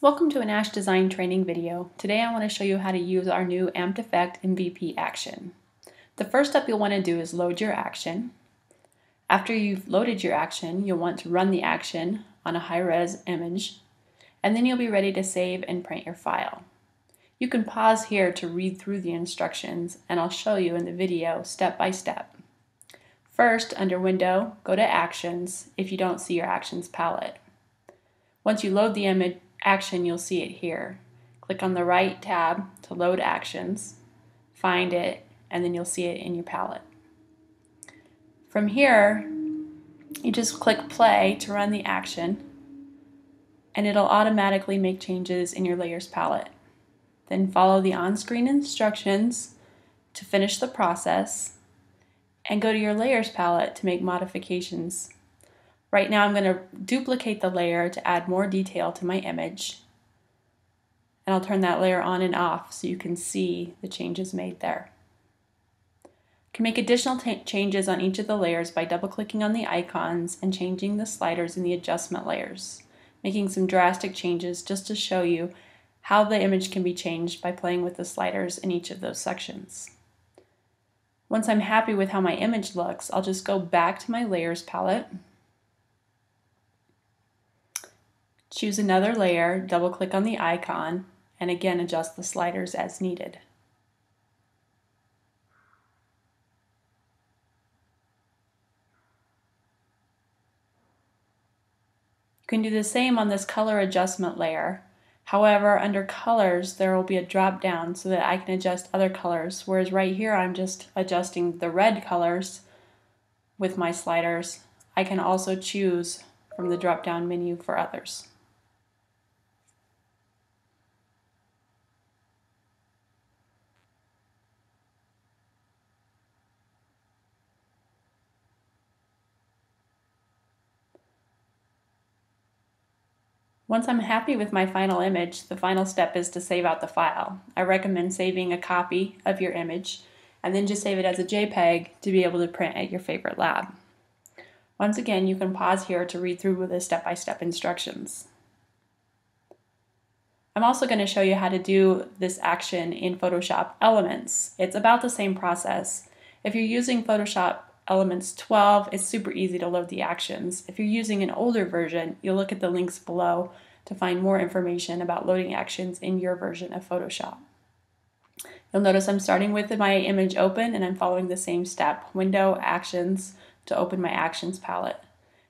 Welcome to an Ashe Design training video. Today I want to show you how to use our new Amped Effect MVP action. The first step you'll want to do is load your action. After you've loaded your action, you'll want to run the action on a high-res image, and then you'll be ready to save and print your file. You can pause here to read through the instructions, and I'll show you in the video step by step. First, under Window, go to Actions if you don't see your Actions palette. Once you load the image, action, you'll see it here. Click on the right tab to load actions, find it, and then you'll see it in your palette. From here, you just click play to run the action, and it'll automatically make changes in your layers palette. Then follow the on-screen instructions to finish the process, and go to your layers palette to make modifications Right now I'm going to duplicate the layer to add more detail to my image. And I'll turn that layer on and off so you can see the changes made there. You can make additional changes on each of the layers by double clicking on the icons and changing the sliders in the adjustment layers, making some drastic changes just to show you how the image can be changed by playing with the sliders in each of those sections. Once I'm happy with how my image looks, I'll just go back to my layers palette Choose another layer, double click on the icon, and again adjust the sliders as needed. You can do the same on this color adjustment layer. However, under colors, there will be a drop down so that I can adjust other colors, whereas right here I'm just adjusting the red colors with my sliders. I can also choose from the drop down menu for others. Once I'm happy with my final image, the final step is to save out the file. I recommend saving a copy of your image and then just save it as a JPEG to be able to print at your favorite lab. Once again, you can pause here to read through the step-by-step -step instructions. I'm also going to show you how to do this action in Photoshop Elements. It's about the same process. If you're using Photoshop Elements 12, it's super easy to load the actions. If you're using an older version, you'll look at the links below to find more information about loading actions in your version of Photoshop. You'll notice I'm starting with my image open and I'm following the same step, Window, Actions, to open my Actions palette.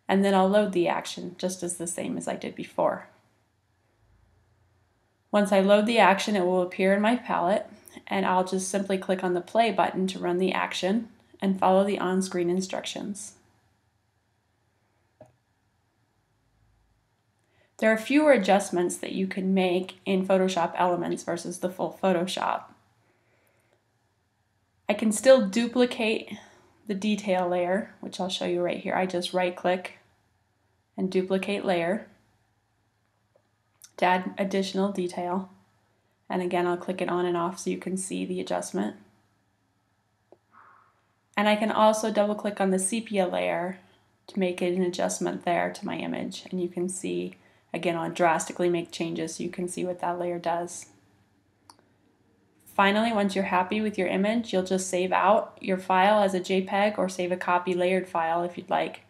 And then I'll load the action just as the same as I did before. Once I load the action, it will appear in my palette and I'll just simply click on the play button to run the action and follow the on-screen instructions. There are fewer adjustments that you can make in Photoshop Elements versus the full Photoshop. I can still duplicate the detail layer, which I'll show you right here. I just right click and duplicate layer to add additional detail. And again, I'll click it on and off so you can see the adjustment. And I can also double click on the sepia layer to make an adjustment there to my image. And you can see, again, I'll drastically make changes so you can see what that layer does. Finally, once you're happy with your image, you'll just save out your file as a JPEG or save a copy layered file if you'd like.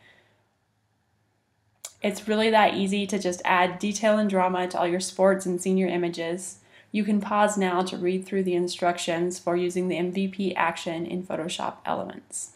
It's really that easy to just add detail and drama to all your sports and senior images. You can pause now to read through the instructions for using the MVP action in Photoshop Elements.